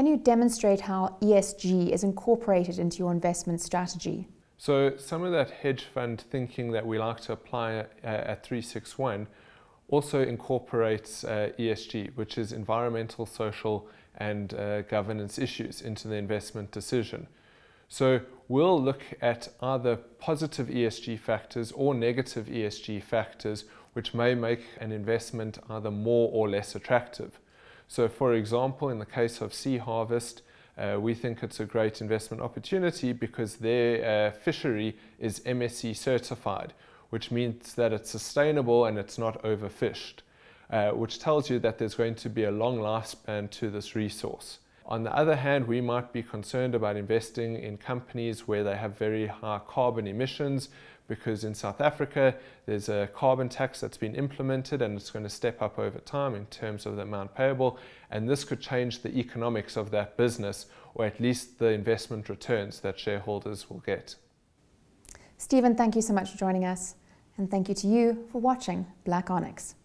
can you demonstrate how ESG is incorporated into your investment strategy? So some of that hedge fund thinking that we like to apply at 36ONE also incorporates uh, ESG, which is environmental, social, and uh, governance issues into the investment decision. So we'll look at either positive ESG factors or negative ESG factors which may make an investment either more or less attractive. So for example, in the case of Sea Harvest, uh, we think it's a great investment opportunity because their uh, fishery is MSC certified, which means that it's sustainable and it's not overfished, uh, which tells you that there's going to be a long lifespan to this resource. On the other hand, we might be concerned about investing in companies where they have very high carbon emissions because in South Africa there's a carbon tax that's been implemented and it's going to step up over time in terms of the amount payable and this could change the economics of that business or at least the investment returns that shareholders will get. Steven, thank you so much for joining us and thank you to you for watching Black Onyx.